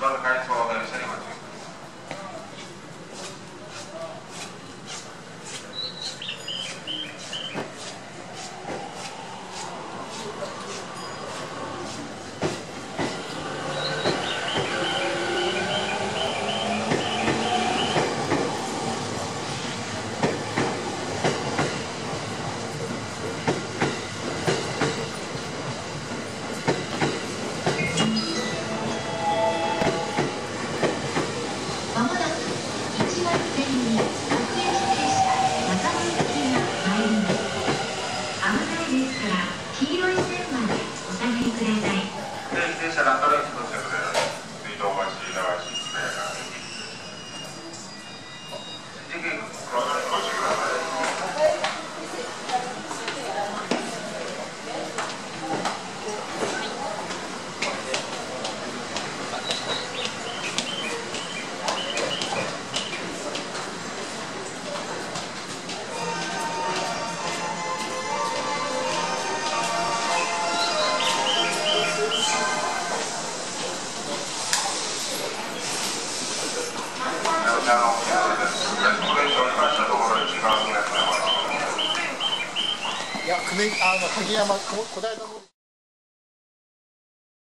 lot of cars 安全ですから黄色い線までい。いや、久米、あの、鍵山、小平の。